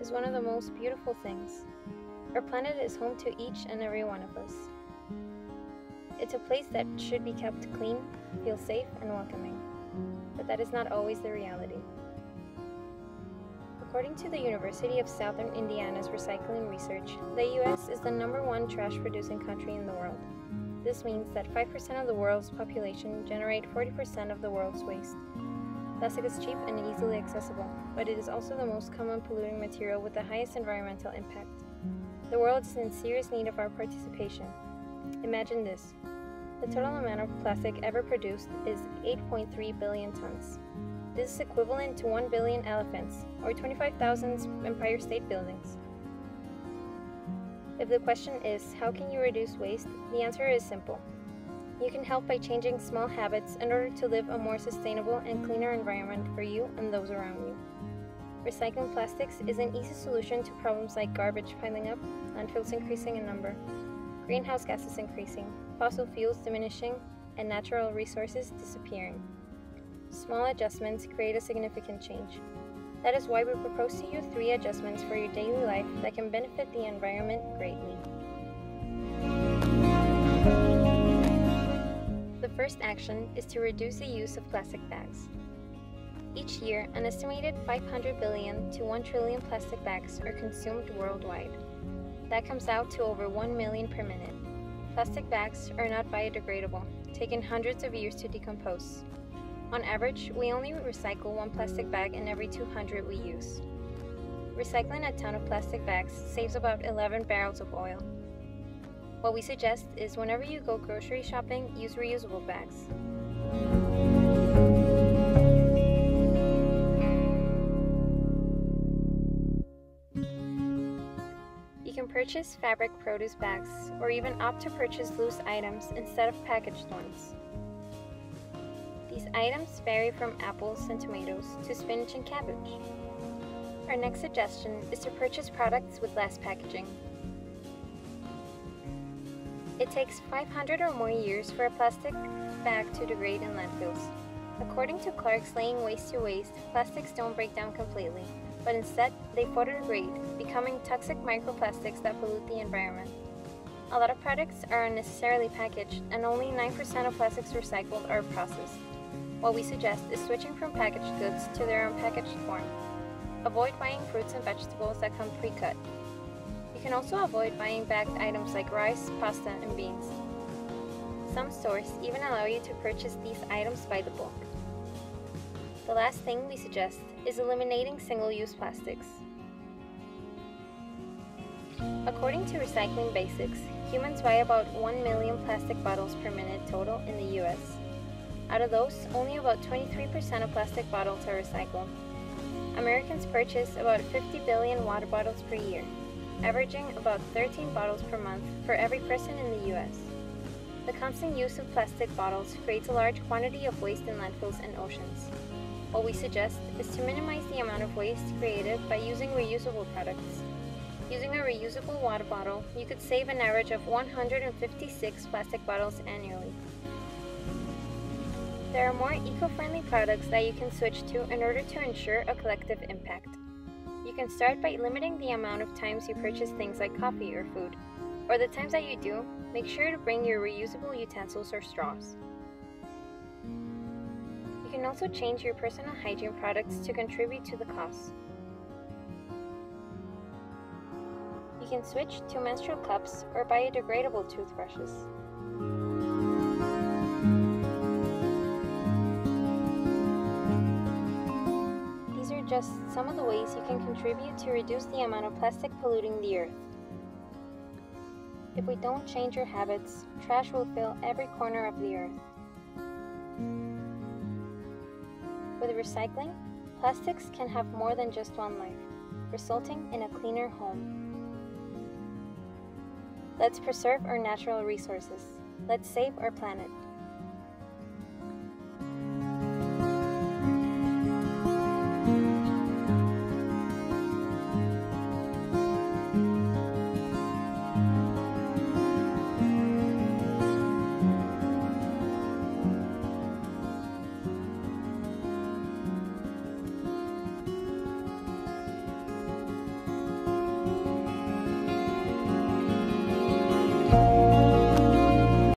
is one of the most beautiful things. Our planet is home to each and every one of us. It's a place that should be kept clean, feel safe, and welcoming. But that is not always the reality. According to the University of Southern Indiana's recycling research, the US is the number one trash producing country in the world. This means that 5% of the world's population generate 40% of the world's waste. Plastic is cheap and easily accessible, but it is also the most common polluting material with the highest environmental impact. The world is in serious need of our participation. Imagine this. The total amount of plastic ever produced is 8.3 billion tons. This is equivalent to 1 billion elephants, or 25,000 Empire State Buildings. If the question is, how can you reduce waste? The answer is simple. You can help by changing small habits in order to live a more sustainable and cleaner environment for you and those around you. Recycling plastics is an easy solution to problems like garbage piling up, landfills increasing in number, greenhouse gases increasing, fossil fuels diminishing, and natural resources disappearing. Small adjustments create a significant change. That is why we propose to you three adjustments for your daily life that can benefit the environment greatly. First action is to reduce the use of plastic bags. Each year, an estimated 500 billion to 1 trillion plastic bags are consumed worldwide. That comes out to over 1 million per minute. Plastic bags are not biodegradable, taking hundreds of years to decompose. On average, we only recycle one plastic bag in every 200 we use. Recycling a ton of plastic bags saves about 11 barrels of oil. What we suggest is whenever you go grocery shopping, use reusable bags. You can purchase fabric produce bags or even opt to purchase loose items instead of packaged ones. These items vary from apples and tomatoes to spinach and cabbage. Our next suggestion is to purchase products with less packaging. It takes 500 or more years for a plastic bag to degrade in landfills. According to Clark's Laying Waste to Waste, plastics don't break down completely, but instead they photodegrade, becoming toxic microplastics that pollute the environment. A lot of products are unnecessarily packaged, and only 9% of plastics recycled are processed. What we suggest is switching from packaged goods to their unpackaged form. Avoid buying fruits and vegetables that come pre-cut. Can also avoid buying bagged items like rice, pasta, and beans. Some stores even allow you to purchase these items by the bulk. The last thing we suggest is eliminating single-use plastics. According to Recycling Basics, humans buy about 1 million plastic bottles per minute total in the US. Out of those, only about 23% of plastic bottles are recycled. Americans purchase about 50 billion water bottles per year, averaging about 13 bottles per month for every person in the US. The constant use of plastic bottles creates a large quantity of waste in landfills and oceans. What we suggest is to minimize the amount of waste created by using reusable products. Using a reusable water bottle, you could save an average of 156 plastic bottles annually. There are more eco-friendly products that you can switch to in order to ensure a collective impact. You can start by limiting the amount of times you purchase things like coffee or food, or the times that you do, make sure to bring your reusable utensils or straws. You can also change your personal hygiene products to contribute to the cause. You can switch to menstrual cups or biodegradable toothbrushes. Just some of the ways you can contribute to reduce the amount of plastic polluting the earth. If we don't change our habits, trash will fill every corner of the earth. With recycling, plastics can have more than just one life, resulting in a cleaner home. Let's preserve our natural resources. Let's save our planet.